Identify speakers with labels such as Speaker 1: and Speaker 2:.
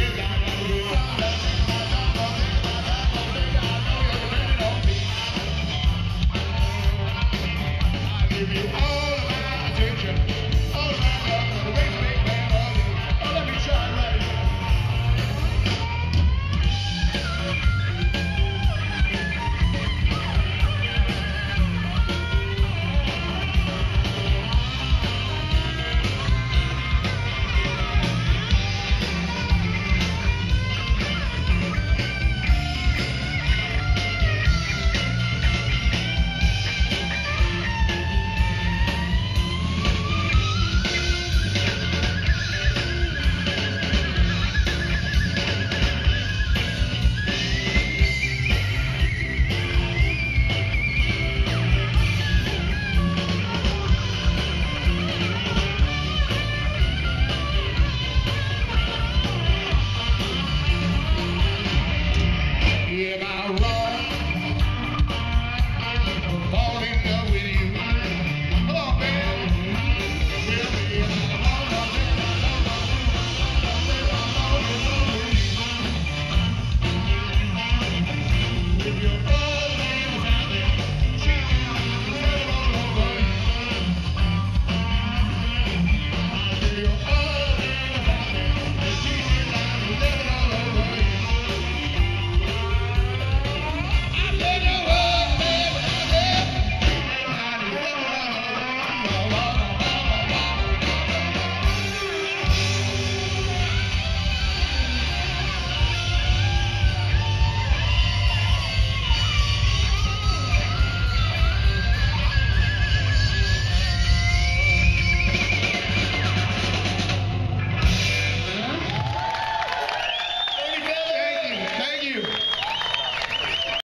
Speaker 1: you got